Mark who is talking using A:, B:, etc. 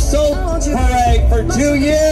A: So Parade for two years.